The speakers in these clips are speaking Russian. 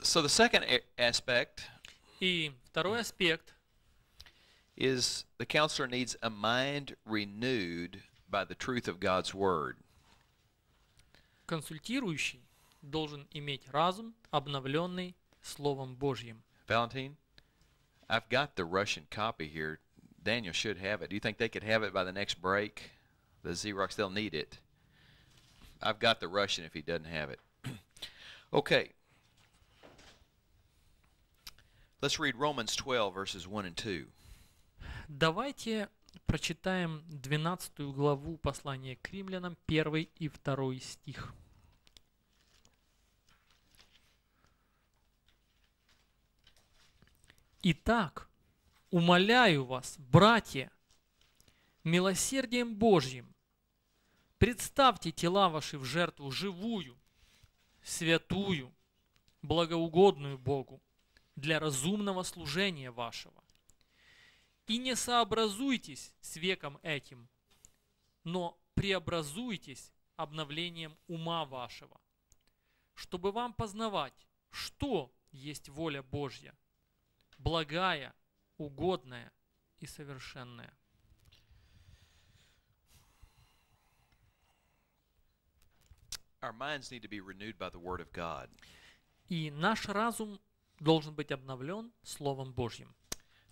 So the second a- aspect И второй аспект is the counselor needs a mind renewed by the truth of God's word. консультирующий должен иметь разум, обновленный Словом Божьим. Valentine, I've got the Russian copy here. Daniel should have it. Do you think they could have it by the next break? The Xerox, they'll need it. I've got the Russian if he doesn't have it. okay. Let's read Romans 12, verses 1 and 2. Давайте прочитаем 12 главу послания к римлянам, 1 и 2 стих. Итак, умоляю вас, братья, милосердием Божьим, представьте тела ваши в жертву живую, святую, благоугодную Богу для разумного служения вашего. И не сообразуйтесь с веком этим, но преобразуйтесь обновлением ума вашего, чтобы вам познавать, что есть воля Божья, благая, угодная и совершенная. Our minds need to be renewed by the Word of God. И наш разум должен быть обновлен Словом Божьим.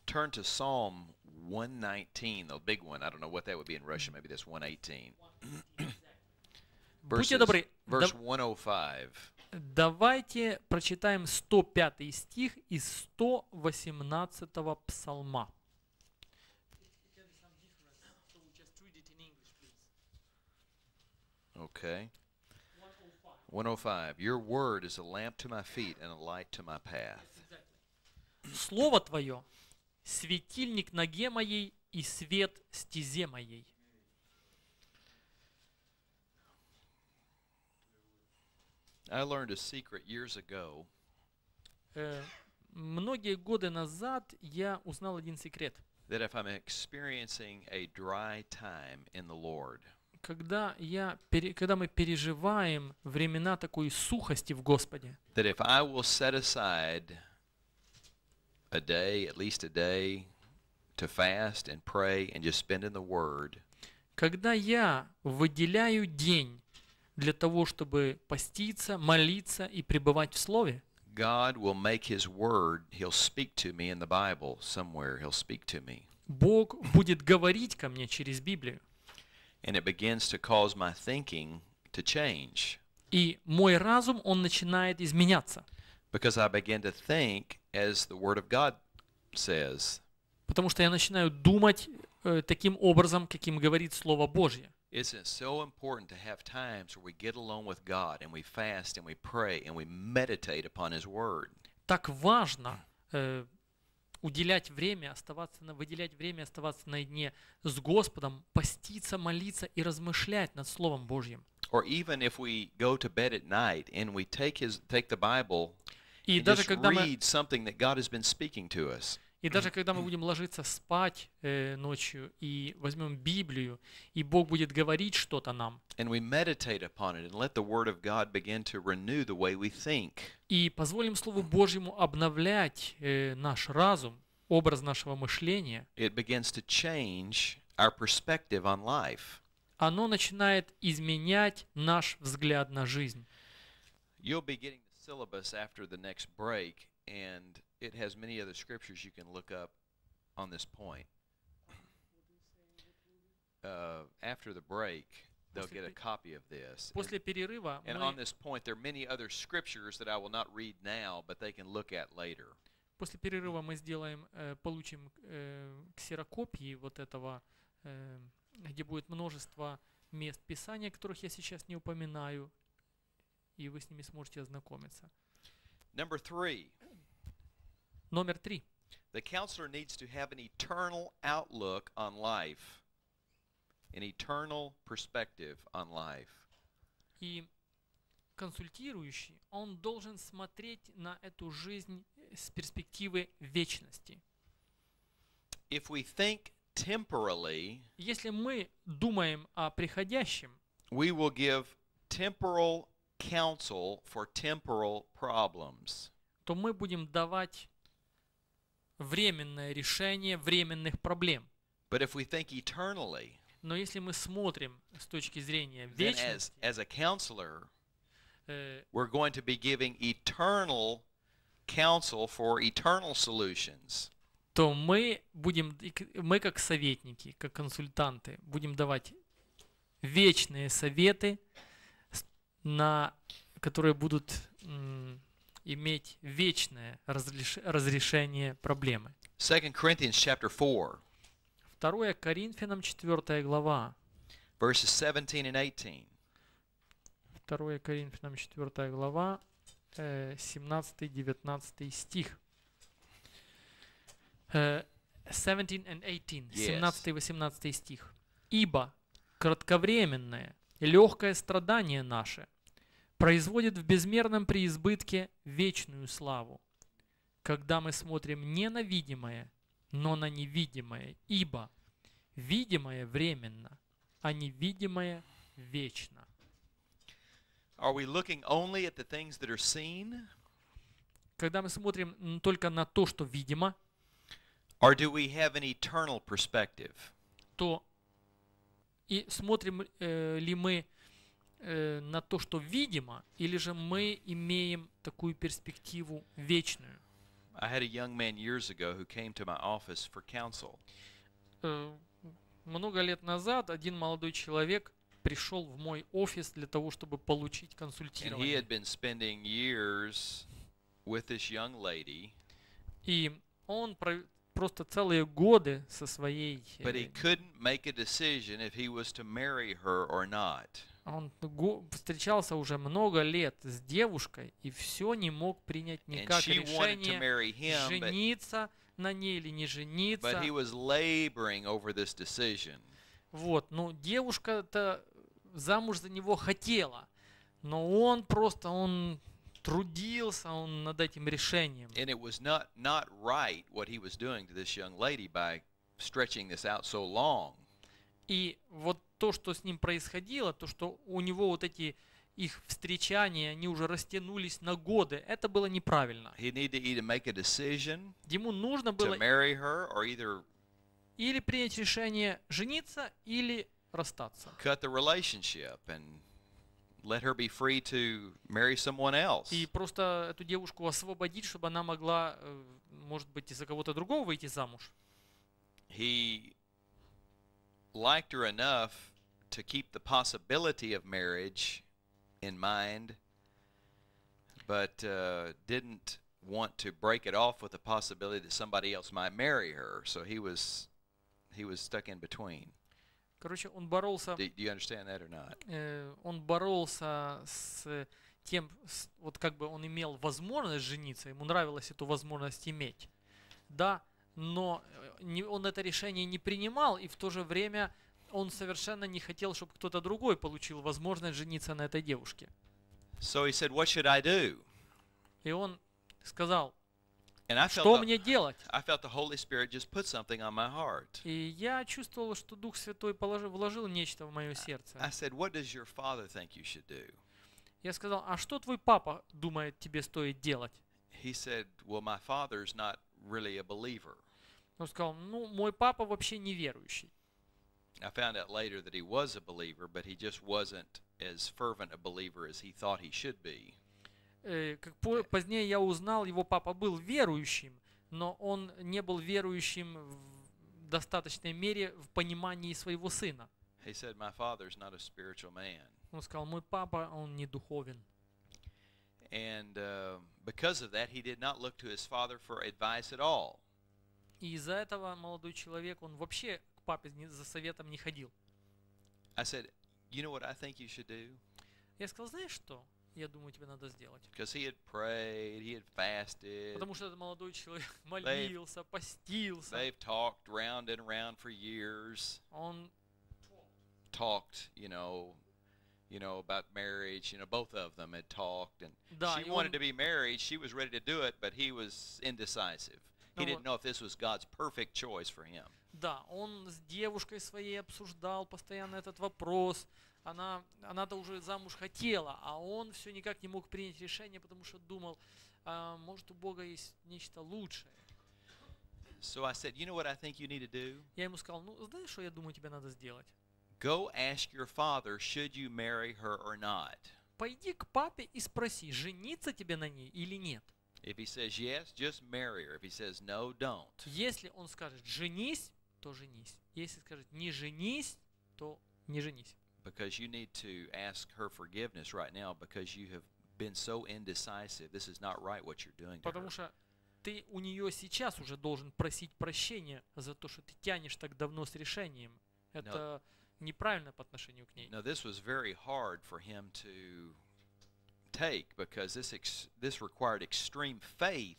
Turn to Psalm 119, the big one. I don't know what that would be in Russian. Maybe that's 118. Будьте добры, verse дав- 105. давайте прочитаем 105 стих из 118 псалма. Okay. 105. Your word is a lamp to my feet and a light to my path. Слово Твое – светильник ноге моей и свет стезе моей. I learned a secret years ago Э, многие годы назад я узнал один секрет. that if I'm experiencing a dry time in the Lord, Когда, я, когда мы переживаем времена такой сухости в Господе, that if I will set aside a day, at least a day, to fast and pray and just spend in the Word, когда я выделяю день для того, чтобы поститься, молиться и пребывать в Слове, God will make His Word, He'll speak to me in the Bible somewhere, He'll speak to me. Бог будет говорить ко мне через Библию. And it begins to cause my thinking to change И мой разум, он начинает изменяться. because I begin to think as the Word of God says. Потому что я начинаю думать э, таким образом, каким говорит Слово Божье. It's so important to have times where we get alone with God and we fast and we pray and we meditate upon His Word. Так важно э, уделять время, оставаться выделять время, оставаться наедине с Господом, поститься, молиться и размышлять над Словом Божьим. Or even if we go to bed at night and we take His take the Bible И and даже just когда мы read something that God has been speaking to us. И даже когда мы будем ложиться спать э, ночью и возьмем Библию, и Бог будет говорить что-то нам, и позволим Слову Божьему обновлять э, наш разум, образ нашего мышления, It begins to change our perspective on life. оно начинает изменять наш взгляд на жизнь. You'll be getting the syllabus after the next break, and it has many other scriptures you can look up on this point. Uh, after the break, they'll После get a пе- copy of this. После перерыва And on мы, this point, there are many other scriptures that I will not read now, but they can look at later. после перерыва мы сделаем, э, получим э, ксерокопии вот этого, э, где будет множество мест Писания, которых я сейчас не упоминаю, и вы с ними сможете ознакомиться. Number three, Номер три. the counselor needs to have an eternal outlook on life, an eternal perspective on life. И консультирующий, он должен смотреть на эту жизнь с перспективы вечности. If we think temporally, Если мы думаем о приходящем, we will give temporal counsel for temporal problems. то мы будем давать временное решение временных проблем. But if we think eternally, Но если мы смотрим с точки зрения as, вечности, as a counselor, э, we're going to be giving eternal counsel for eternal solutions. то мы будем, мы как советники, как консультанты, будем давать вечные советы, на, которые будут иметь вечное разреш- разрешение проблемы. 2 Corinthians chapter 4, 2 Коринфянам 4 глава. verses 17 and 18. 2 Коринфянам 4 глава, э, 17-19 стих. Э, 17 and 18, Yes. 17-18 стих. «Ибо кратковременное и легкое страдание наше производит в безмерном преизбытке вечную славу, когда мы смотрим не на видимое, но на невидимое, ибо видимое временно, а невидимое вечно». Are we looking only at the things that are seen, когда мы смотрим только на то, что видимо, or do we have an eternal perspective? то и смотрим э, ли мы э, на то, что видимо, или же мы имеем такую перспективу вечную. I had a young man years ago who came to my office for counsel. Э, много лет назад один молодой человек пришел в мой офис для того, чтобы получить And he консультирование. had been spending years with this young lady, И он про- просто целые годы со своей... but he э, couldn't make a decision if he was to marry her or not. Он встречался уже много лет с девушкой и все не мог принять никак решение, him, but, жениться на ней или не жениться. Вот, ну девушка-то замуж за него хотела, но он просто, он трудился он над этим решением. And it was not, not right what he was doing to this young lady by stretching this out so long. И вот то, что с ним происходило, то, что у него вот эти их встречания, они уже растянулись на годы, это было неправильно. Ему нужно было her или принять решение жениться, или расстаться. cut the relationship and let her be free to marry someone else. И просто эту девушку освободить, чтобы она могла, э, может быть, из-за кого-то другого выйти замуж. He liked her enough to keep the possibility of marriage in mind, but uh, didn't want to break it off with the possibility that somebody else might marry her. So he was he was stuck in between. Короче, он боролся, Do, do you understand that or not? э, он боролся с тем, с- вот как бы он имел возможность жениться, ему нравилось эту возможность иметь, да, но э, не- он это решение не принимал, и в то же время он совершенно не хотел, чтобы кто-то другой получил возможность жениться на этой девушке. So he said, "What should I do?" И он сказал, что мне делать? И я чувствовал, что Дух Святой положил, вложил нечто в мое сердце. Я сказал, а что твой папа думает тебе стоит делать? He said, "Well, my father's not really a believer." Он сказал, ну, мой папа вообще неверующий. I found out later that he was a believer, but he just wasn't as fervent a believer as he thought he should be. Э, Как по- позднее я узнал, его папа был верующим, но он не был верующим в достаточной мере в понимании своего сына. He said, "My father's not a spiritual man." Он сказал, мой папа, он не духовен. And uh, because of that, he did not look to his father for advice at all. И из-за этого молодой человек, он вообще к папе за советом не ходил. I said, "You know what I think you should do?" Я сказал, знаешь что? Я думаю, тебе надо сделать. He had prayed, he had fasted, Потому что этот молодой человек молился, постился. they've talked round and round for years. Он talked, you know, you know about marriage. You know, both of them had talked, and Да, she wanted он- to be married. She was ready to do it, but he was indecisive. He didn't know if this was God's perfect choice for him. Да, он с девушкой своей обсуждал постоянно этот вопрос. Она, она-то уже замуж хотела, а он все никак не мог принять решение, потому что думал, а может у Бога есть нечто лучшее. So I said, You know what I think you need to do? Я ему сказал, ну знаешь, что я думаю, тебе надо сделать? Go ask your father, should you marry her or not? Пойди к папе и спроси, жениться тебе на ней или нет. If he says yes, just marry her. If he says no, don't. Если он скажет женись, то женись. Если скажет не женись, то не женись. Because you need to ask her forgiveness right now because you have been so indecisive. This is not right what you're doing. Потому что ты у нее сейчас уже должен просить прощения за то, что ты тянешь так давно с решением. Это неправильно по отношению к ней. Now, this was very hard for him to take because this ex- this required extreme faith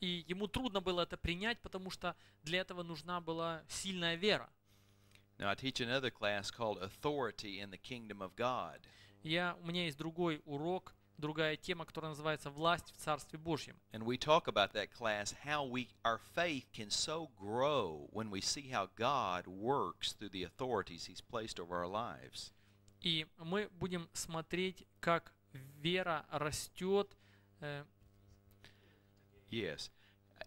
И ему трудно было это принять, потому что для этого нужна была сильная вера. Now, I teach another class called Authority in the Kingdom of God. Я, у меня есть другой урок, другая тема, которая называется «Власть в Царстве Божьем». And we talk about that class how we our faith can so grow when we see how God works through the authorities He's placed over our lives. И мы будем смотреть, как вера растет. э, Yes.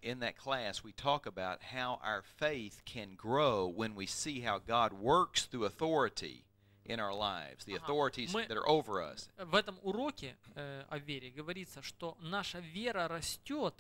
In that class, we talk about how our faith can grow when we see how God works through authority in our lives, the authorities that are over us. В этом уроке э, о вере говорится, что наша вера растет,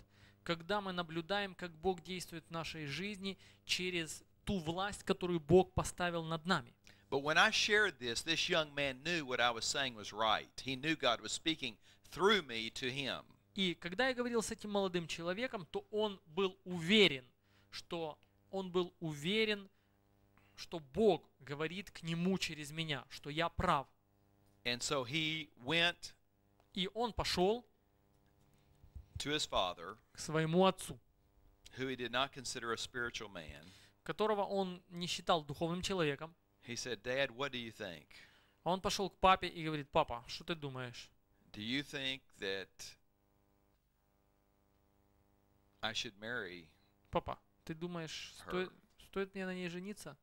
когда мы наблюдаем, как Бог действует в нашей жизни через ту власть, которую Бог поставил над нами. But when I shared this, this young man knew what I was saying was right. He knew God was speaking through me to him. И когда я говорил с этим молодым человеком, то он был уверен, что он был уверен, что Бог говорит к нему через меня, что я прав. And so he went И он пошел to his father, к своему отцу, who he did not consider a spiritual man. которого он не считал духовным человеком. He said, Dad, what do you think? А он пошел к папе и говорит, папа, что ты думаешь? Do you think that I should marry? Папа, ты думаешь, стоит, стоит мне на ней жениться?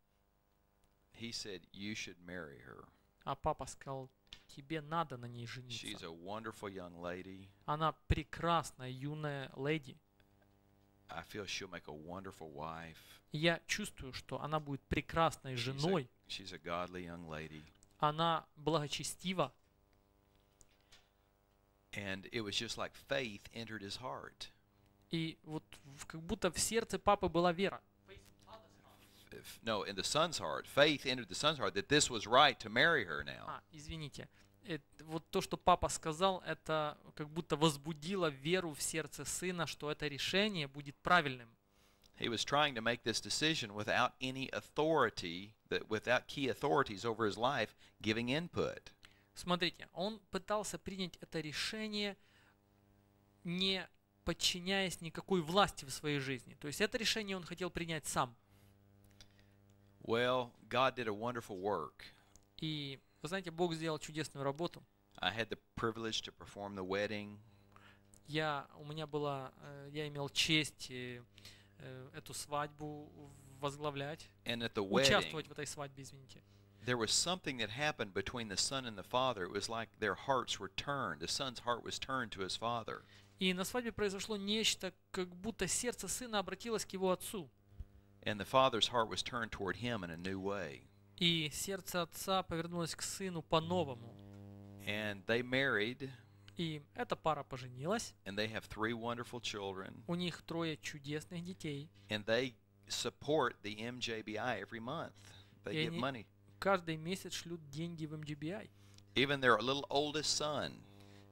He said, You should marry her. А папа сказал, тебе надо на ней She's жениться. a wonderful young lady. Она прекрасная юная леди. I feel she'll make a wonderful wife. Я чувствую, что она будет прекрасной She's женой. She's a godly young lady. Она благочестива. And it was just like faith entered his heart. И вот как будто в сердце папы была вера. No, in the son's heart. Faith entered the son's heart that this was right to marry her now. А, извините. Эт- вот то, что папа сказал, это как будто возбудило веру в сердце сына, что это решение будет правильным. He was trying to make this decision without any authority, that without key authorities over his life giving input. Смотрите, он пытался принять это решение, не подчиняясь никакой власти в своей жизни. То есть это решение он хотел принять сам. Well, God did a wonderful work. И, вы знаете, Бог сделал чудесную работу. I had the privilege to perform the wedding. Я, у меня была, э, я имел честь э, эту свадьбу возглавлять, And at the участвовать в этой свадьбе, извините. there was something that happened between the son and the father. It was like their hearts were turned. The son's heart was turned to his father. И на свадьбе произошло нечто, как будто сердце сына обратилось к его отцу. And the father's heart was turned toward him in a new way. И сердце отца повернулось к сыну по-новому. And they married, И эта пара поженилась. and they have three wonderful children. У них трое чудесных детей. And they support the MJBI every month. They И give money. Каждый месяц шлют деньги в MGBI. Even their little oldest son,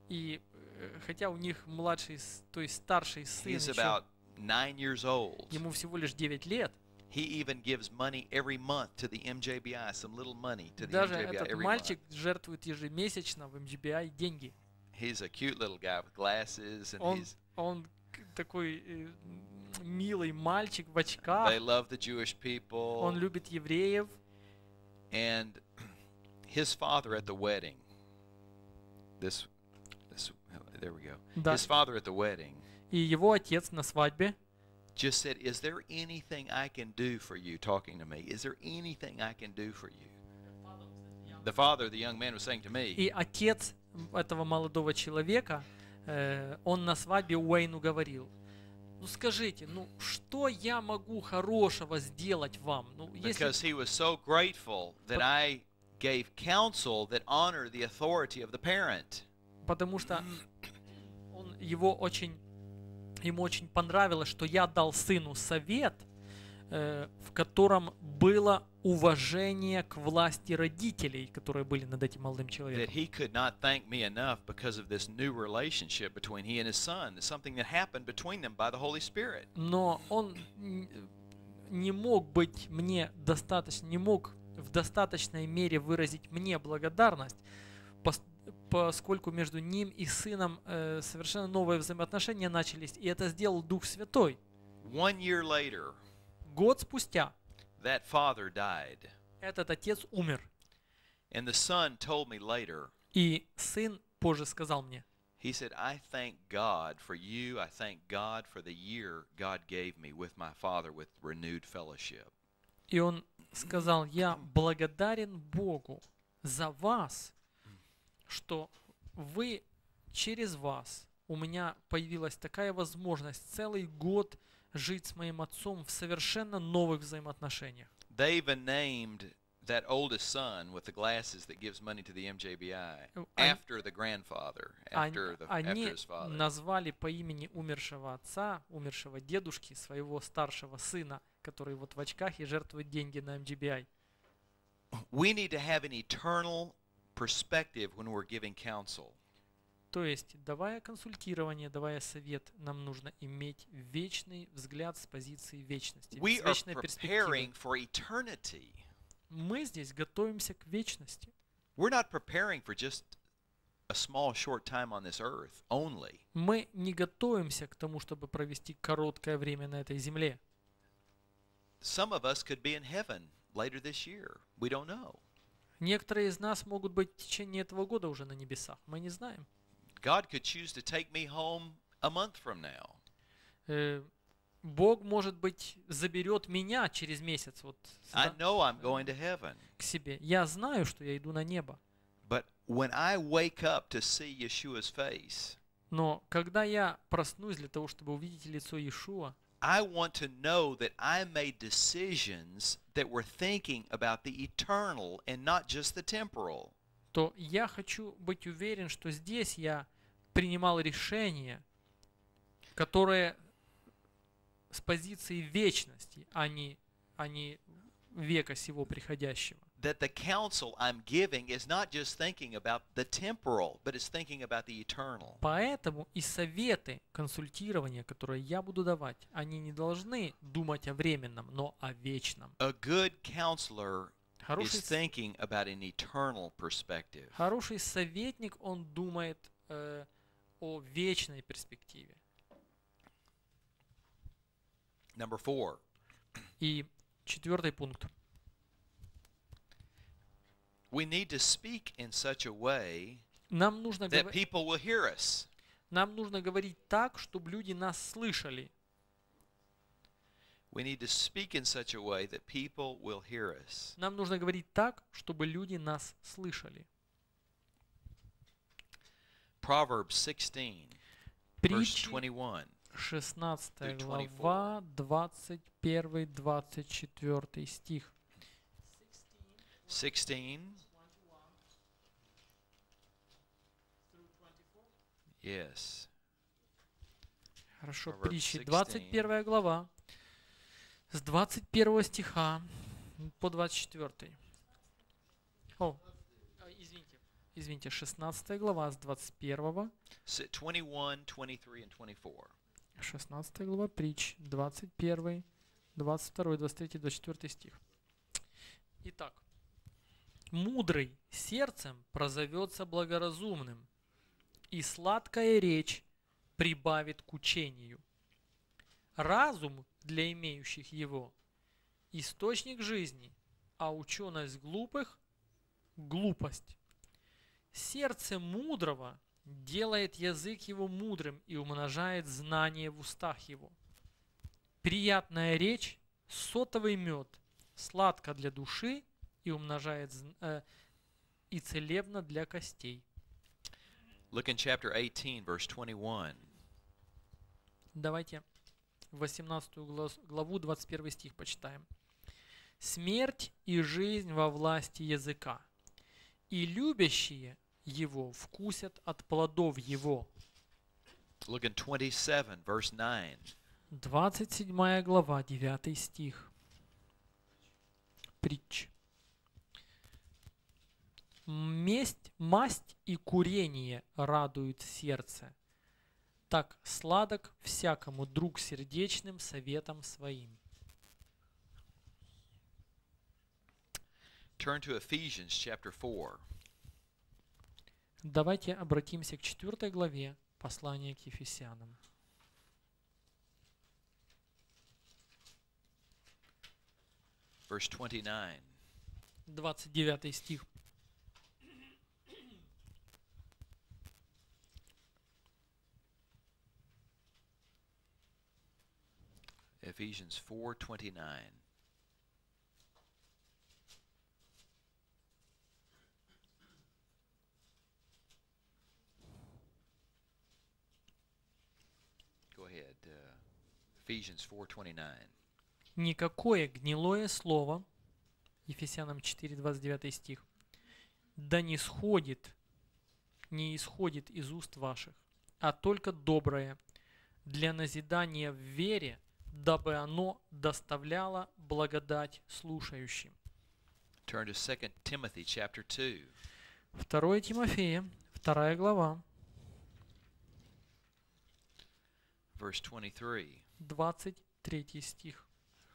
И э, хотя у них младший, то есть старший сын, he's ещё- about nine years old. ему всего лишь 9 лет, He even gives money every month to the MJBI, some little money to the даже MJBI этот every мальчик month. жертвует ежемесячно в MGBI деньги. He's a cute little guy with glasses, and Он, he's он к- такой э, м, милый мальчик в очках, they love the Jewish people. он любит евреев. and his father at the wedding. This, this, there we go. Да. His father at the wedding И его отец на свадьбе just said, "Is there anything I can do for you?" Talking to me, is there anything I can do for you? The father, the young man, was saying to me, И отец этого молодого человека э, он на свадьбе Уэйну говорил, ну скажите, ну что я могу хорошего сделать вам? Ну, если Because he was so grateful that I gave counsel that honored the authority of the parent. потому что он его очень ему очень понравилось, что я дал сыну совет, в котором было уважение к власти родителей, которые были над этим молодым That человеком. he could not thank me enough because of this new relationship between he and his son. It's something that happened between them by the Holy Spirit. Но он не мог быть мне достаточно, не мог в достаточной мере выразить мне благодарность, пос- поскольку между ним и сыном э, совершенно новые взаимоотношения начались, и это сделал Дух Святой. One year later, Год спустя that father died. этот отец умер, And the son told me later, и сын позже сказал мне, he said, I thank God for you. I thank God for the year God gave me with my father with renewed fellowship. и он сказал, я благодарен Богу за вас, что вы через вас у меня появилась такая возможность целый год жить с моим отцом в совершенно новых взаимоотношениях. They even named that oldest son with the glasses that gives money to the MJBI Oh, after the grandfather, after, the, after his father. назвали по имени умершего отца, умершего дедушки, своего старшего сына, который вот в очках и жертвует деньги на MGBI. We need to have an eternal perspective when we're giving counsel. То есть, давая консультирование, давая совет, нам нужно иметь вечный взгляд с позиции вечности, We с вечной перспективы. preparing for eternity. Мы здесь готовимся к вечности. We're not preparing for just a small, short time on this earth only. Мы не готовимся к тому, чтобы провести короткое время на этой земле. Some of us could be in heaven later this year. We don't know. Некоторые из нас могут быть в течение этого года уже на небесах. Мы не знаем. God could choose to take me home a month from now. Э, Бог, может быть, заберет меня через месяц вот I сюда, know I'm going to heaven. к себе. Я знаю, что я иду на небо. But when I wake up to see Yeshua's face, Но когда я проснусь для того, чтобы увидеть лицо Иешуа, I want to know that I made decisions that were thinking about the eternal and not just the temporal. То я хочу быть уверен, что здесь я принимал решения, которые с позиции вечности, а не, а не века сего приходящего. That the counsel I'm giving is not just thinking about the temporal, but it's thinking about the eternal. Поэтому и советы, консультирования, которые я буду давать, они не должны думать о временном, но о вечном. A good counselor Хороший, is с- thinking about an eternal perspective. хороший советник, он думает э, о вечной перспективе. Number four, И четвертый пункт. we need to speak in such a way Нам нужно, that people will hear us. нам нужно говорить так, чтобы люди нас слышали. We need to speak in such a way that people will hear us. Нам нужно говорить так, чтобы люди нас слышали. Proverbs 16, verse Притчи, 21. 16 through глава, 21-24 стих. 16. Yes. Хорошо, притчи, 16. 21 глава, с 21 стиха по 24. О, извините, извините, 16 глава с 21, S- 21, 23, and 24. 16 глава притч, 21, 22, 23, 24 стих. Итак, мудрый сердцем прозовется благоразумным, и сладкая речь прибавит к учению. Разум для имеющих его – источник жизни, а ученость глупых – глупость. Сердце мудрого делает язык его мудрым и умножает знание в устах его. Приятная речь, сотовый мед, сладко для души и умножает э, и целебно для костей. Look in chapter 18, verse 21. Давайте 18 глаз- главу 21 стих почитаем. «Смерть и жизнь во власти языка, и любящие его вкусят от плодов его». Look in 27, verse 9. 27 глава, 9 стих. Притч. Месть, масть и курение радуют сердце. Так сладок всякому друг сердечным советом своим. Turn to Ephesians chapter 4. Давайте обратимся к 4 главе послания к Ефесянам. Verse 29. 29 стих. Ephesians 4:29. Go ahead. Uh, Ephesians 4:29. Никакое гнилое слово, Ефесянам 4, 29 стих, да не сходит, не исходит из уст ваших, а только доброе, для назидания в вере, дабы оно доставляло благодать слушающим. Turn to 2 Timothy chapter 2. 2 Тимофея, 2 глава, verse 23 23 стих.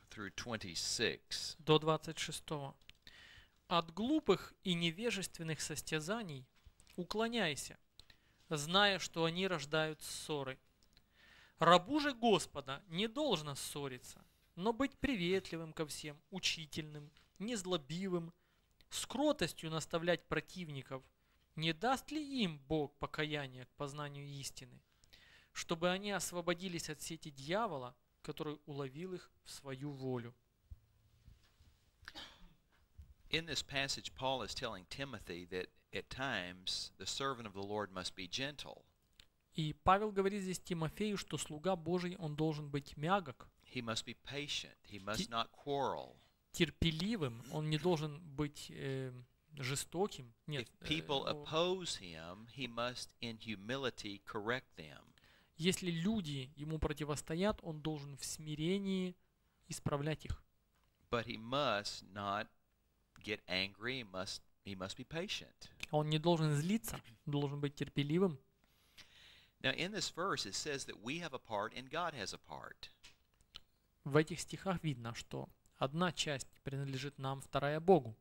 through 26. до 26. От глупых и невежественных состязаний уклоняйся, зная, что они рождают ссоры. Рабу же Господа не должно ссориться, но быть приветливым ко всем, учительным, незлобивым, с кротостью наставлять противников, не даст ли им Бог покаяние к познанию истины, чтобы они освободились от сети дьявола, который уловил их в свою волю. In this passage, Paul is telling Timothy that at times the servant of the Lord must be gentle. И Павел говорит здесь Тимофею, что слуга Божий, он должен быть мягок, He must be patient. He must not quarrel. терпеливым, он не должен быть э, жестоким. Нет, If people э, о- oppose him, he must in humility correct them. если люди ему противостоят, он должен в смирении исправлять их. But he must not get angry. He must he must be patient. Он не должен злиться, должен быть терпеливым. Now in this verse it says that we have a part and God has a part. В этих стихах видно, что одна часть принадлежит нам, вторая Богу.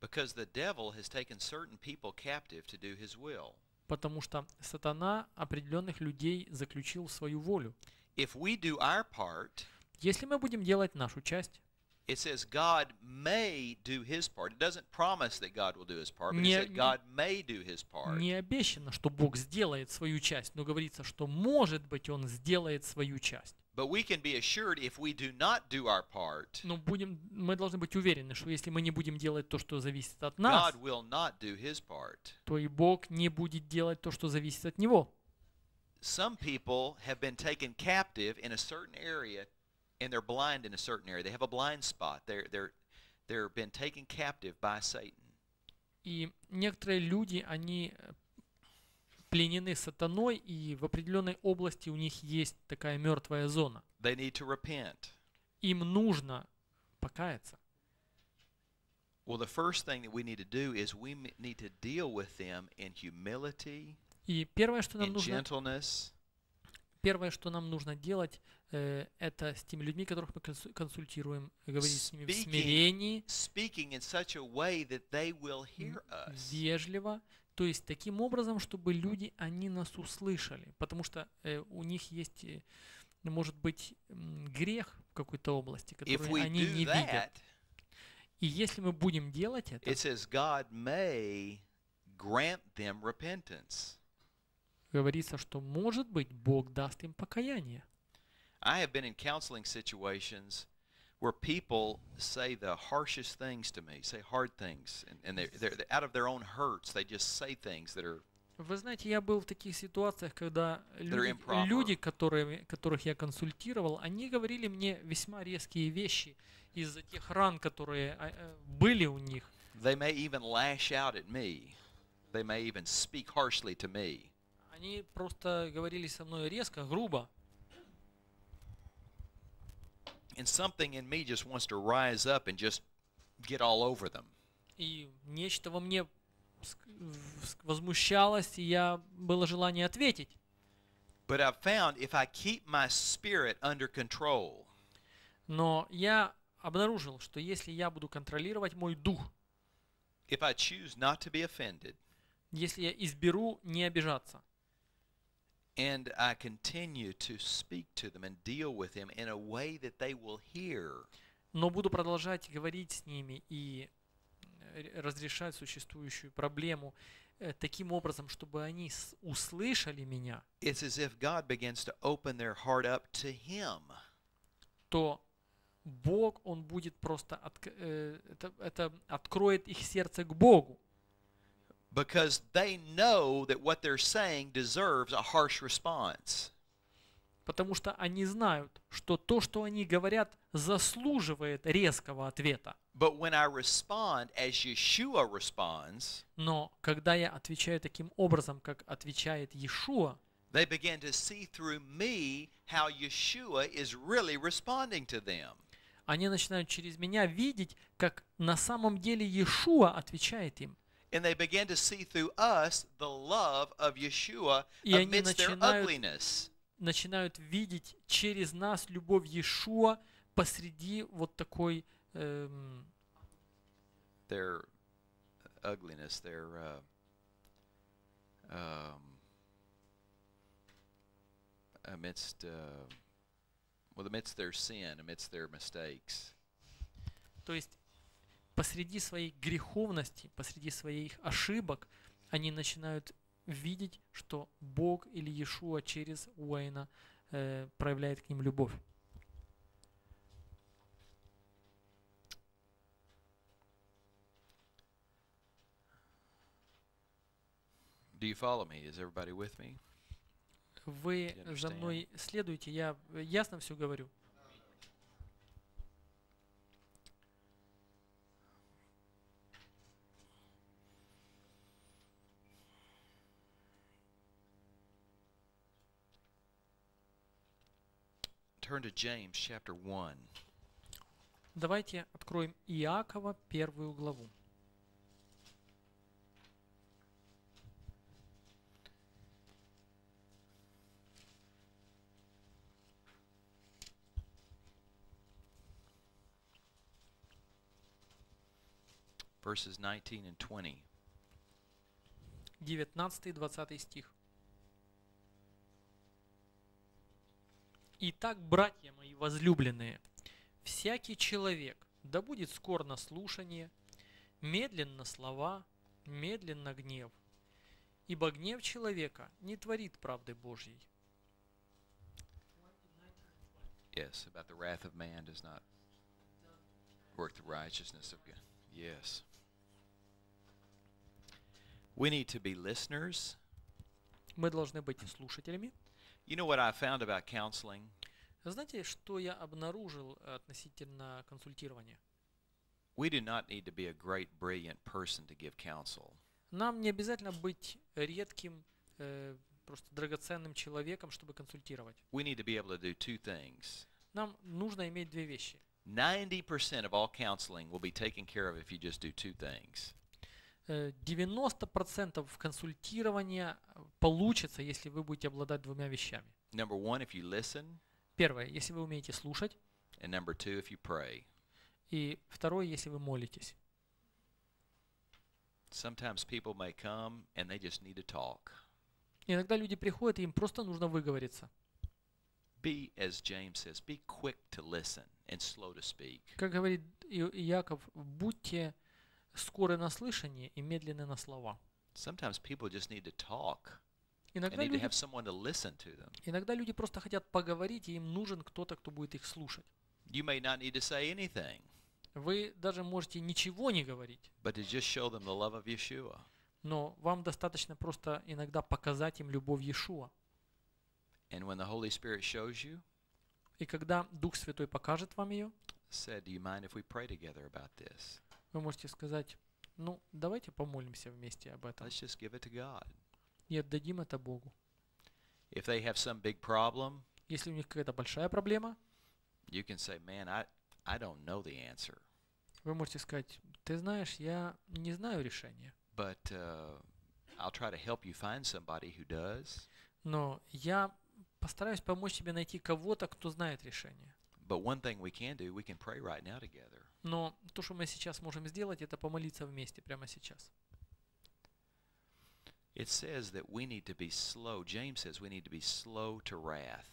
Because the devil has taken certain people captive to do his will. Потому что сатана определенных людей заключил в свою волю. If we do our part, Если мы будем делать нашу часть, it says God may do his part. It doesn't promise that God will do his part, but Не- it said God may do his part. Не обещано, что Бог сделает свою часть, но говорится, что может быть Он сделает свою часть. But we can be assured if we do not do our part, Но будем, мы должны быть уверены, что если мы не будем делать то, что зависит от нас, God will not do his part. то и Бог не будет делать то, что зависит от Него. Some people have been taken captive in a certain area and they're blind in a certain area. They have a blind spot. They're they're they're been taken captive by Satan. И некоторые люди, они э, пленены сатаной, и в определенной области у них есть такая мертвая зона. They need to repent. Им нужно покаяться. Well, the first thing that we need to do is we need to deal with them in humility, И первое, что нам нужно, первое, что нам нужно делать, э, это с теми людьми, которых мы консу- консультируем, говорить с ними в смирении, вежливо, то есть таким образом, чтобы люди, они нас услышали, потому что э, у них есть, э, может быть, грех в какой-то области, который они не видят. that, И если мы будем делать это, it says God may grant them repentance. говорится, что, может быть, Бог даст им покаяние. I have been in counseling situations where people say the harshest things to me, say hard things, and, and they're, they're, they're out of their own hurts. They just say things that are Вы знаете, я был в таких ситуациях, когда люди, люди которые, которых я консультировал, они говорили мне весьма резкие вещи из-за тех ран, которые а, э, были у них. They may even lash out at me. They may even speak harshly to me. Они просто говорили со мной резко, грубо. And something in me just wants to rise up and just get all over them. И нечто во мне возмущалось, и я было желание ответить. But I've found if I keep my spirit under control, Но я обнаружил, что если я буду контролировать мой дух, if I choose not to be offended, если я изберу не обижаться, and I continue to speak to them and deal with them in a way that they will hear, но буду продолжать говорить с ними и э, разрешать существующую проблему э, таким образом, чтобы они услышали меня, it's as if God begins to open their heart up to Him. то Бог, Он будет просто, отк- э, это, это откроет их сердце к Богу. Because they know that what they're saying deserves a harsh response. Потому что они знают, что то, что они говорят, заслуживает резкого ответа. But when I respond as Yeshua responds, Но когда я отвечаю таким образом, как отвечает Иешуа, they begin to see through me how Yeshua is really responding to them. они начинают через меня видеть, как на самом деле Иешуа отвечает им. And they begin to see through us the love of Yeshua И они amidst their начинают- ugliness. Начинают видеть через нас любовь Иешуа посреди вот такой эм, Their ugliness, their uh, um, amidst uh, well, amidst their sin, amidst their mistakes. То есть посреди своей греховности, посреди своих ошибок, они начинают видеть, что Бог или Иешуа через Уэйна э, проявляет к ним любовь. Do you follow me? Is everybody with me? Вы за мной следуете, я ясно все говорю. Turn to James chapter 1. Давайте откроем Иакова первую главу. verses 19 and 20. 19-20 стих. Итак, братья мои возлюбленные, всякий человек да будет скор на слушание, медленно слова, медленно гнев. Ибо гнев человека не творит правды Божьей. Yes, about the wrath of man does not work the righteousness of God. Yes. We need to be listeners. Мы должны быть слушателями. You know what I found about counseling? Знаете, что я обнаружил относительно консультирования? We do not need to be a great, brilliant person to give counsel. Нам не обязательно быть редким, э, просто драгоценным человеком, чтобы консультировать. We need to be able to do two things. Нам нужно иметь две вещи. 90% of all counseling will be taken care of if you just do two things. Э, 90% консультирования э, получится, если вы будете обладать двумя вещами. Number one, if you listen, Первое, если вы умеете слушать. and number two, if you pray. И второе, если вы молитесь. Sometimes people may come and they just need to talk. Иногда люди приходят, и им просто нужно выговориться. Be, as James says, be quick to listen and slow to speak. Как говорит Иаков, будьте скоры на слышание и медленны на слова. Sometimes people just need to talk and Иногда люди, иногда просто хотят поговорить, и им нужен кто-то, кто будет их слушать. You may not need to say anything, Вы даже можете ничего не говорить, but to just show them the love of Yeshua. Но вам достаточно просто иногда показать им любовь Иешуа. And when the Holy Spirit shows you, И когда Дух Святой покажет вам ее, said, Do you mind if we pray together about this? Вы можете сказать, ну, давайте помолимся вместе об этом Let's just give it to God. и отдадим это Богу. If they have some big problem, Если у них какая-то большая проблема, you can say, Man, I, I don't know the answer, вы можете сказать, ты знаешь, я не знаю решения, but uh, I'll try to help you find somebody who does. но я постараюсь помочь тебе найти кого-то, кто знает решение. But one thing we can do, we can pray right now together. Но то, что мы сейчас можем сделать, это помолиться вместе прямо сейчас. It says that we need to be slow. James says we need to be slow to wrath.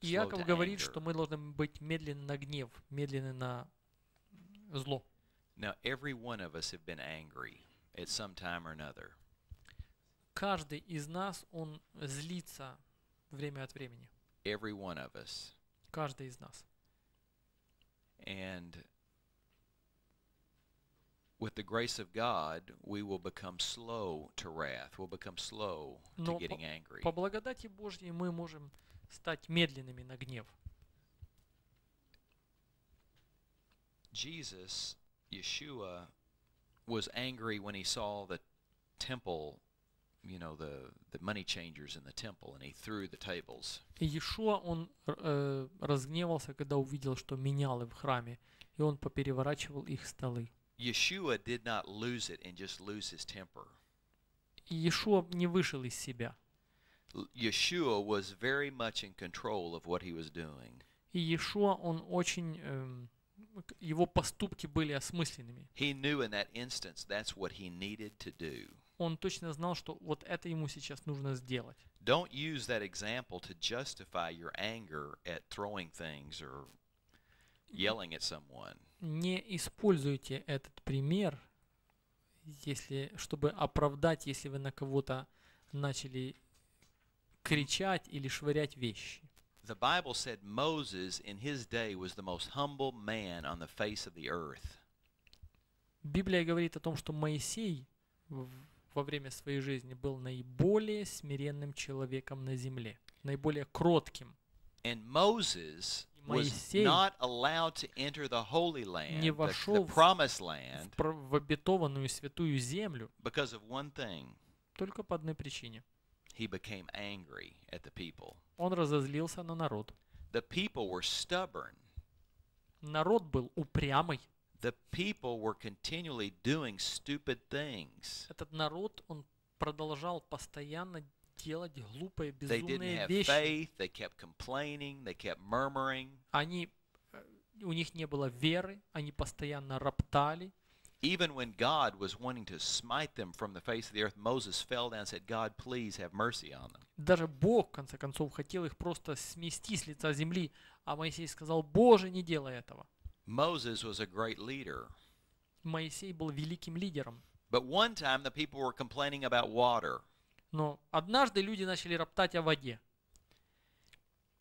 И slow Иаков to говорит, anger. что мы должны быть медленны на гнев, медленны на зло. Now, every one of us have been angry at some time or another. Каждый из нас, он злится время от времени. Every one of us. Каждый из нас. And with the grace of God, we will become slow to wrath. We'll become slow to Но getting angry. По благодати Божьей мы можем стать медленными на гнев. Jesus, Yeshua, was angry when he saw the temple, you know, the, the money changers in the temple, and he threw the tables. И Иешуа, он э, разгневался, когда увидел, что менялы в храме, и он попереворачивал их столы. Yeshua did not lose it and just lose his temper. И Иешуа не вышел из себя. L- Yeshua was very much in control of what he was doing. И Иешуа, он очень... эм, к- его поступки были осмысленными. He knew in that instance that's what he needed to do. Он точно знал, что вот это ему сейчас нужно сделать. Don't use that example to justify your anger at throwing things or yelling at someone. Не используйте этот пример, если, чтобы оправдать, если вы на кого-то начали кричать или швырять вещи. The Bible said Moses in his day was the most humble man on the face of the earth. Библия говорит о том, что Моисей во время своей жизни был наиболее смиренным человеком на земле, наиболее кротким. And Moses was not allowed to enter the Holy Land, не the, the вошел в- promised В, land, про- в обетованную святую землю because of one thing. только по одной причине. He became angry at the people. Он разозлился на народ. The people were stubborn. Народ был упрямый. The people were continually doing stupid things. Этот народ, он продолжал постоянно делать глупые, They didn't безумные have вещи. faith. They kept complaining. They kept murmuring. Они, э, у них не было веры, они постоянно роптали. Even when God was wanting to smite them from the face of the earth, Moses fell down and said, God, please have mercy on them. Даже Бог, в конце концов, хотел их просто смести с лица земли, а Моисей сказал, Боже, не делай этого. Moses was a great leader. Моисей был великим лидером. But one time the people were complaining about water. Но однажды люди начали роптать о воде.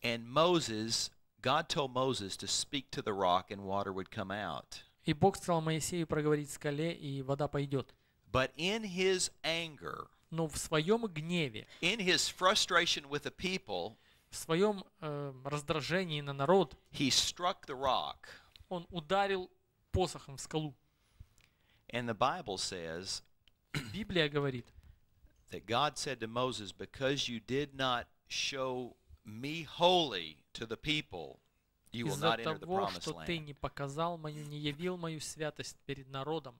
And Moses, God told Moses to speak to the rock and water would come out. И Бог сказал Моисею проговорить скале, и вода пойдет. But in his anger, Но в своем гневе, in his frustration with the people, в своем э, раздражении на народ, he struck the rock. Он ударил посохом в скалу. And the Bible says Библия говорит, that God said to Moses, Because you did not show me holy to the people, you will из-за not enter the того, promised что ты land. не показал мою, не явил мою святость перед народом,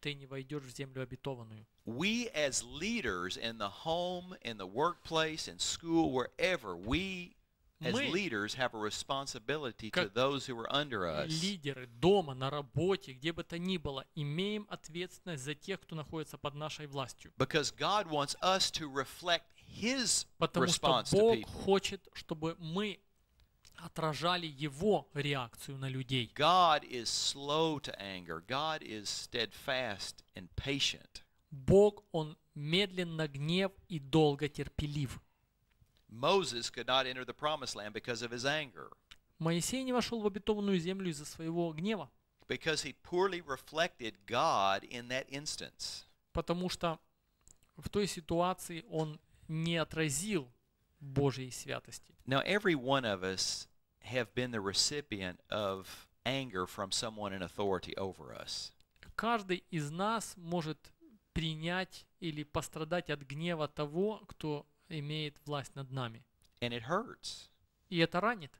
ты не войдешь в землю обетованную. We, as leaders in the home, in the workplace, in school, wherever, we, as Мы, leaders, have a responsibility to как those who are under us. лидеры дома, на работе, где бы то ни было, имеем ответственность за тех, кто находится под нашей властью. Because God wants us to reflect His Потому что response to Бог people. хочет, чтобы мы отражали Его реакцию на людей. God is slow to anger. God is steadfast and patient. Бог, Он медленно гнев и долго терпелив. Moses could not enter the promised land because of his anger, Моисей не вошел в обетованную землю из-за своего гнева, because he poorly reflected God in that instance. потому что в той ситуации он не отразил Божьей святости. Now, every one of us have been the recipient of anger from someone in authority over us. Каждый из нас может принять или пострадать от гнева того, кто имеет власть над нами. And it hurts. И это ранит.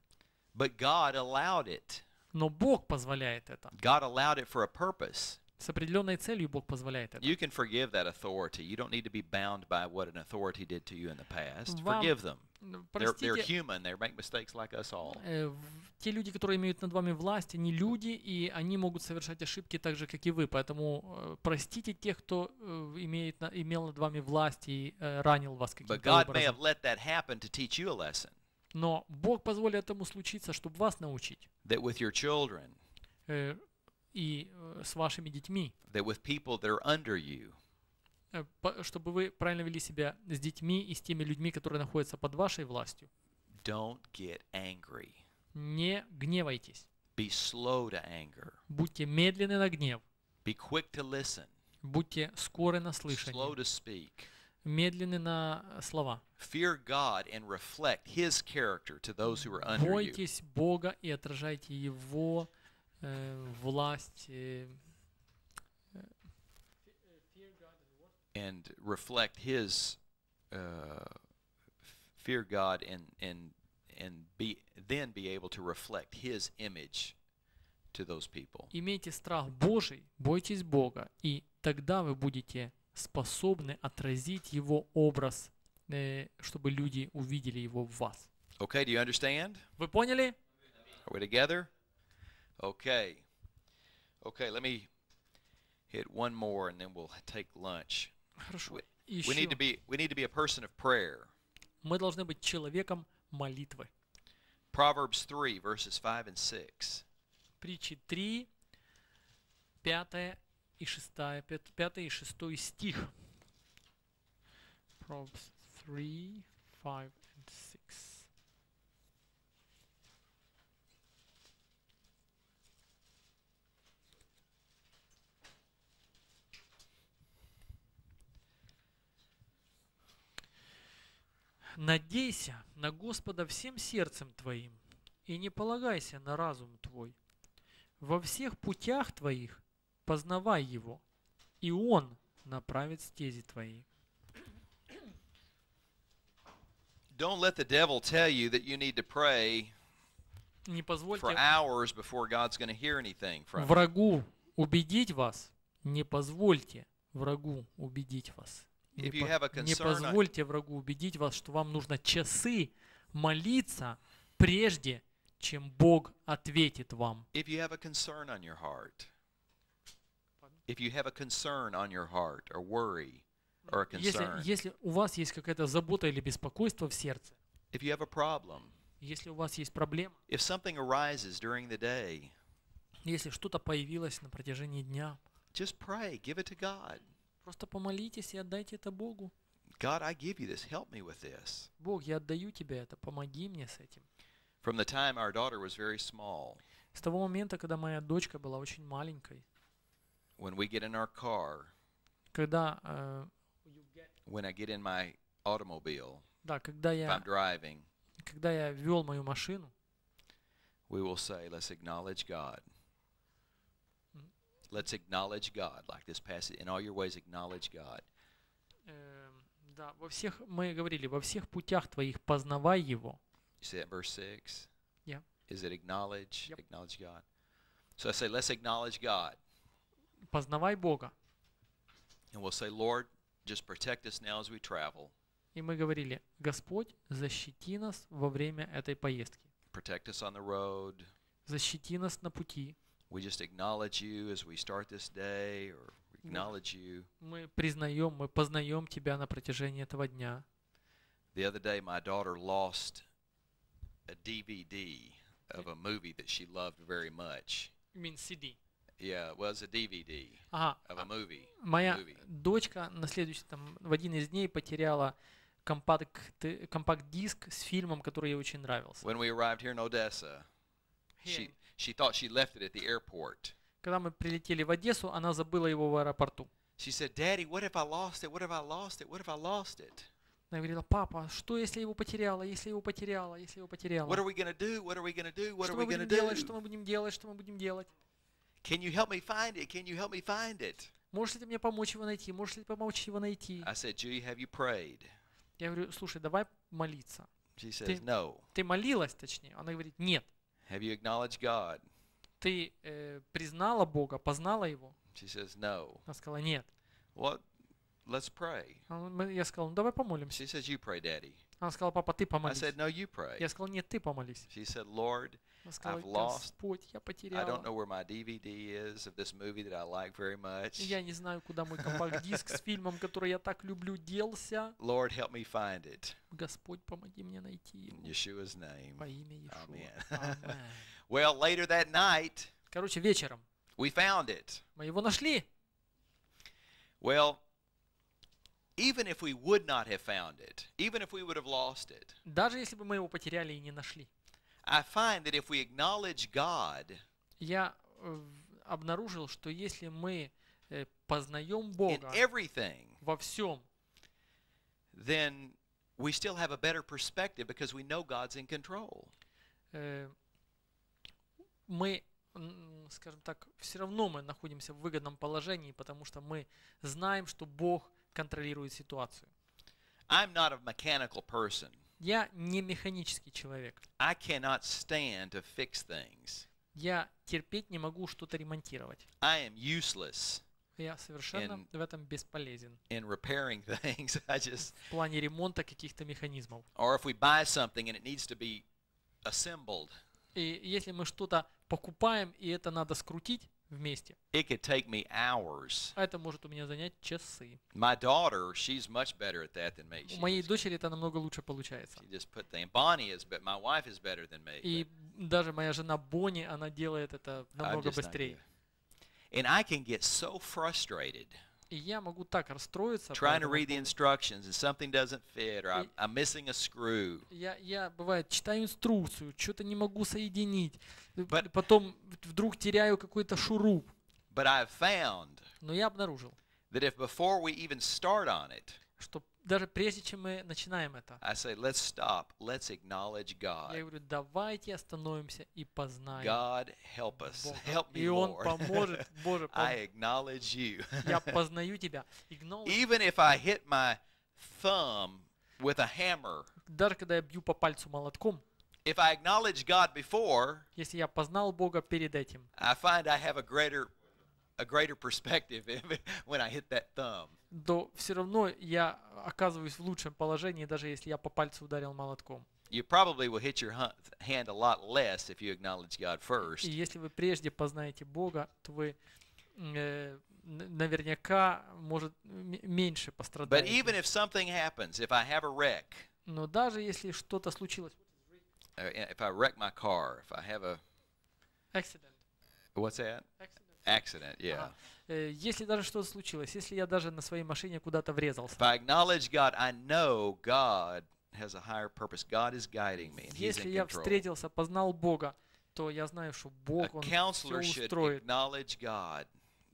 But God allowed it. Но Бог позволяет это. God allowed it for a purpose. С определенной целью Бог позволяет это. You can forgive that authority. You don't need to be bound by what an authority did to you in the past. Вам- Forgive them. Ну, They're, they're human. They make mistakes like us all. э, те люди, которые имеют над вами власть, они люди, и они могут совершать ошибки так же, как и вы. Поэтому э, простите тех, кто э, имеет, имел над вами власть и ранил вас But каким-то God may образом. have let that happen to teach you a lesson Но Бог позволил этому случиться, чтобы вас научить. that with your children, и с вашими детьми, that with people that are under you, чтобы вы правильно вели себя с детьми и с теми людьми, которые находятся под вашей властью. don't get angry. Не гневайтесь. Be slow to anger. Будьте медленны на гнев. Be quick to listen. Будьте скоры на Slow слышание. to speak. Медленны на э, слова. Fear God and reflect His character to those who are under you. Бойтесь Бога и отражайте Его э, власть. э, and reflect His uh, fear God and and and be then be able to reflect His image to those people. Имейте страх Божий, бойтесь Бога, и тогда вы будете способны отразить Его образ, э, чтобы люди увидели Его в вас. Okay, do you understand? Вы поняли? Are we together? Okay. Okay, let me hit one more and then we'll take lunch. Хорошо. We- И We need to еще be we need to be a person of prayer. мы должны быть человеком молитвы. Proverbs 3 verses 5 and 6. Притчи 3, 5 и 6, 5 и 6 стих. Proverbs 3, 5 and 6. Надейся на Господа всем сердцем твоим, и не полагайся на разум твой. Во всех путях твоих познавай Его, и Он направит стези твои. Don't let the devil tell you that you need to pray Не for hours before God's going to hear anything from you. врагу убедить вас, не позвольте врагу убедить вас. Не, по- не позвольте врагу убедить вас, что вам нужно часы молиться, прежде чем Бог ответит вам. Если, если у вас есть какая-то забота или беспокойство в сердце, if you have a problem, если у вас есть проблема, if something arises during the day, если что-то появилось на протяжении дня, just pray, give it to God. Просто помолитесь и отдайте это Богу. God, I give you this. Help me with this. Бог, я отдаю тебе это, помоги мне с этим. From the time our daughter was very small, С того момента, когда моя дочка была очень маленькой, when we get in our car, когда, э, when I get in my automobile, да, когда if I'm я, driving, когда я вел мою машину, we will say, let's acknowledge God. Mhm. Let's acknowledge God, like this passage. In all your ways, acknowledge God. эм, да, во всех, мы говорили, во всех путях твоих познавай Его. You see that verse 6? Yeah. Is it acknowledge? Yep. Acknowledge God. So I say, let's acknowledge God. Познавай Бога. And we'll say, Lord, just protect us now as we travel. И мы говорили, Господь, защити нас во время этой поездки. Protect us on the road. Защити нас на пути. We just acknowledge you as we start this day, or acknowledge you. Мы признаем, мы познаем Тебя на протяжении этого дня. The other day, my daughter lost a DVD of a movie that she loved very much. Mean CD. Yeah, it was a DVD Ага, of a movie. Моя movie. дочка на следующий, там, в один из дней потеряла компакт, компакт-диск с фильмом, который ей очень нравился. When we arrived here in Odessa, she she thought she left it at the airport. Когда мы прилетели в Одессу, она забыла его в аэропорту. She said, Daddy, what if I lost it? What if I lost it? What if I lost it? Она говорила, папа, что если я его потеряла, если я его потеряла, если я его потеряла? What are we to do? What are we to do? What Что are we будем делать, что do? мы будем делать, что мы будем делать? Can you help me find it? Can you help me find it? Можешь ли ты мне помочь его найти? Можешь ли ты помочь его найти? I said, Julia, have you prayed? Я говорю, слушай, давай молиться. She says, No. Ты молилась, точнее? Она говорит, нет. Have you acknowledged God? Ты э, признала Бога, познала Его? She says, No. Она сказала, нет. Well, let's pray. А мы- Я сказал, ну давай помолимся. She says, You pray, Daddy. Она сказала, папа, ты I помолись. said, No, you pray. Я сказал, нет, ты помолись. She said, Lord, Она сказала, I've lost- I don't know where my DVD is of this movie that I like very much. Я не знаю, куда мой компакт-диск с фильмом, который я так люблю, делся. Lord, help me find it. Господь, помоги мне найти In его. Yeshua's name. Во имя Иешуа. Amen. Well, later that night, Короче, вечером we found it. мы его нашли. Well, even if we would not have found it, even if we would have lost it, Даже если бы мы его потеряли и не нашли. I find that if we acknowledge God Я э, в- обнаружил, что если мы э, познаем in Бога everything, во всем, then we still have a better perspective because we know God's in control. э, мы, м, скажем так, все равно мы находимся в выгодном положении, потому что мы знаем, что Бог контролирует ситуацию. I'm not a mechanical person. Я не механический человек. I cannot stand to fix things. Я терпеть не могу что-то ремонтировать. I am useless Я совершенно In- в этом бесполезен. in repairing things. I just В плане ремонта каких-то механизмов. or if we buy something and it needs to be assembled, И если мы что-то покупаем, и это надо скрутить вместе, it could take me hours. а это может у меня занять часы. My daughter, she's much better at that than me. У моей дочери это намного лучше получается. she just put things. Bonnie is, but my wife is better than me. И даже моя жена Бонни, она делает это намного быстрее. And I can get so frustrated И я могу так расстроиться. trying to read the instructions and something doesn't fit or I'm, I'm missing a screw. Я, я, бывает, читаю инструкцию, что-то не могу соединить. But- Потом вдруг теряю какой-то шуруп. But I've found Но я обнаружил, that if before we even start on it, что даже прежде чем мы начинаем это, I say, let's stop, let's acknowledge я God. говорю, давайте остановимся и познаем God, help us. Бога. Help me, И Он Lord. поможет. Боже, пом- I acknowledge you. я познаю Тебя. Acknowledge. Even if I hit my thumb with a hammer, Даже когда я бью по пальцу молотком, if I acknowledge God before, если я познал Бога перед этим, I find I have a greater a greater perspective when I hit that thumb. то все равно я оказываюсь в лучшем положении, даже если я по пальцу ударил молотком. You probably will hit your hand a lot less if you acknowledge God first. И если вы прежде познаете Бога, то вы э, наверняка, может, меньше But пострадаете. even if something happens, if I have a wreck, Но даже если что-то случилось, uh, if I wreck my car, if I have a accident, what's that? accident. Accident, yeah. Э, если даже что-то случилось, если я даже на своей машине куда-то врезался, If I acknowledge God, I know God has a higher purpose. God is guiding me, and He's если я control. встретился, познал Бога, то я знаю, что Бог, Он все устроит. acknowledge God,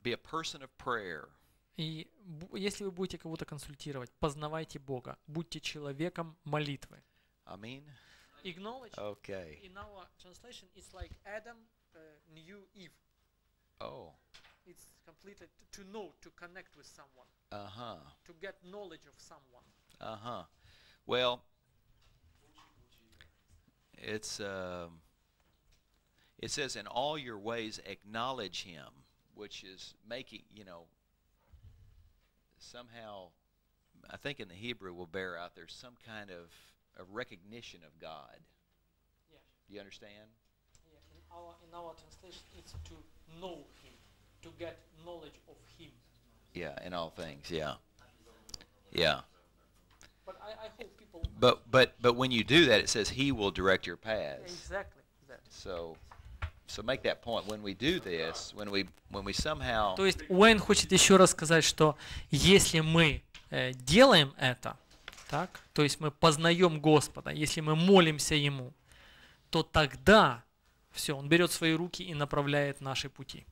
be a person of prayer. И если вы будете кого-то консультировать, познавайте Бога, будьте человеком молитвы. Amen. Acknowledge Okay. in our translation it's like Adam uh, knew Eve. Oh. It's completely t- to know, to connect with someone, Uh huh. to get knowledge of someone. Uh huh. Well, it's um, it says in all your ways acknowledge Him, which is making you know somehow. I think in the Hebrew will bear out there's some kind of a recognition of God. Yeah. You understand? Yeah, in our in our translation it's to know him, to get knowledge of him. Yeah, in all things. Yeah. Yeah. But I, I hope people But but but when you do that, it says He will direct your paths. exactly that. So, so make that point. When we do this, when we when we somehow То есть Уэйн хочет еще раз сказать, что если мы э, делаем это, так, то есть мы познаем Господа, если мы молимся Ему, то тогда все, Он берет свои руки и направляет наши пути.